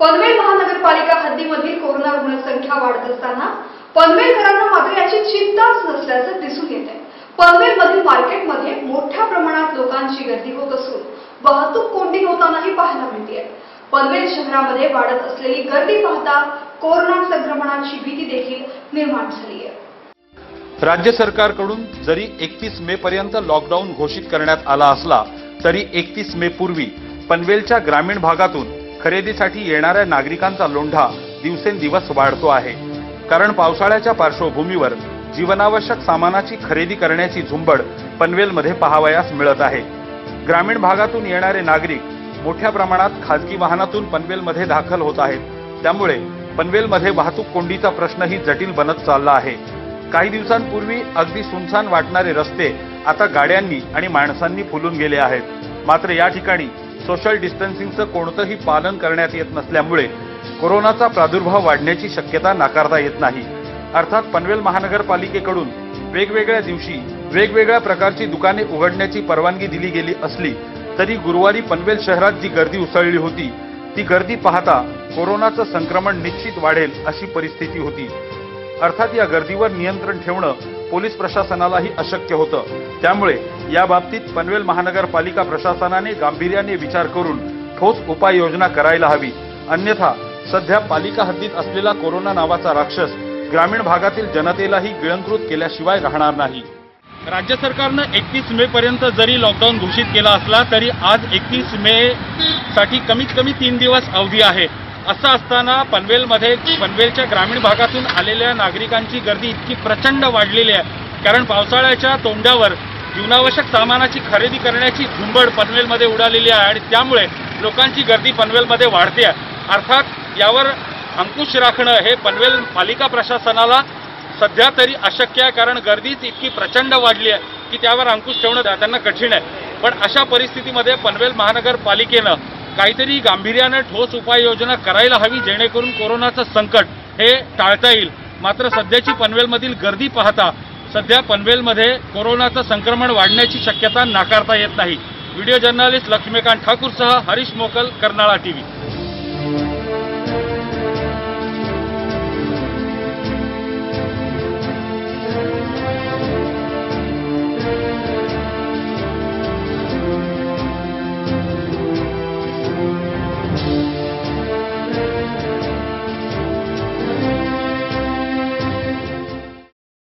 पनवेल महानगरपालिका हद्दीमधील कोरोना रुग्णसंख्या वाढत असताना पनवेलकरांना मात्र याची चिंताच नसल्याचं दिसून येत आहे पनवेलमधील मार्केटमध्ये मोठ्या प्रमाणात लोकांची गर्दी होत असून वाहतूक कोंडी होतानाही पाहायला मिळते पनवेल शहरामध्ये वाढत असलेली गर्दी पाहता कोरोना संक्रमणाची भीती देखील निर्माण झाली आहे राज्य सरकारकडून जरी एकतीस मे पर्यंत लॉकडाऊन घोषित करण्यात आला असला तरी एकतीस मे पूर्वी पनवेलच्या ग्रामीण भागातून खरेदीसाठी येणाऱ्या नागरिकांचा लोंढा दिवसेंदिवस वाढतो आहे. कारण पावसाळ्याच्या पार्श्वभूमीवर जीवनावश्यक सामानाची खरेदी करण्याची झुंबड पनवेलमध्ये पाहावयास मिळत आहे. ग्रामीण भागातून येणारे नागरिक मोठ्या प्रमाणात खाजगी वाहनातून पनवेलमध्ये दाखल होत आहेत. त्यामुळे पनवेलमध्ये वाहतूक कोंडीचा प्रश्नही जटिल बनत चालला आहे. काही दिवसांपूर्वी अगदी सुनसान वाटणारे रस्ते आता गाड्यांनी आणि माणसांनी फुलून गेले आहेत. मात्र या ठिकाणी सोशल डिस्टन्सिंगचं कोणतंही पालन करण्यात येत नसल्यामुळे कोरोनाचा प्रादुर्भाव वाढण्याची शक्यता नाकारता येत नाही. अर्थात पनवेल महानगरपालिकेकडून वेगवेगळ्या दिवशी वेगवेगळ्या प्रकारची दुकाने उघडण्याची परवानगी दिली गेली असली तरी गुरुवारी पनवेल शहरात जी गर्दी उसळली होती ती गर्दी पाहता कोरोनाचं संक्रमण निश्चित वाढेल अशी परिस्थिती होती. अर्थात या गर्दीवर नियंत्रण ठेवणं पोलीस प्रशासनालाही अशक्य होतं. त्यामुळे या बाबतीत पनवेल महानगरपालिका प्रशासनाने गांभीर्याने विचार करून ठोस उपाययोजना करायला हवी. अन्यथा सध्या पालिका हद्दीत असलेला कोरोना नावाचा राक्षस ग्रामीण भागातील जनतेलाही गिळंकृत केल्याशिवाय राहणार नाही. राज्य सरकारनं एकतीस मे पर्यंत जरी लॉकडाऊन घोषित केला असला तरी आज एकतीस मे साठी कमीत कमी तीन दिवस अवधी आहे. असं असताना पनवेलमध्ये पनवेलच्या ग्रामीण भागातून आलेल्या नागरिकांची गर्दी इतकी प्रचंड वाढलेली आहे. कारण पावसाळ्याच्या तोंडावर जीवनावश्यक सामानाची खरेदी करण्याची झुंबड पनवेलमध्ये उडालेली आहे आणि त्यामुळे लोकांची गर्दी पनवेलमध्ये वाढते आहे. अर्थात यावर अंकुश राखणं हे पनवेल पालिका प्रशासनाला सध्या तरी अशक्य आहे कारण गर्दीच इतकी प्रचंड वाढली आहे की त्यावर अंकुश ठेवणं त्यांना कठीण आहे. पण अशा परिस्थितीमध्ये पनवेल महानगरपालिकेनं काहीतरी गांभीर्यानं ठोस उपाययोजना करायला हवी जेणेकरून कोरोनाचं संकट हे टाळता येईल. मात्र सध्याची पनवेलमधील गर्दी पाहता सध्या पनवेलमध्ये कोरोनाचं संक्रमण वाढण्याची शक्यता नाकारता येत नाही. व्हिडिओ जर्नलिस्ट लक्ष्मीकांत ठाकूरसह हरीश मोकल कर्नाळा टीव्ही.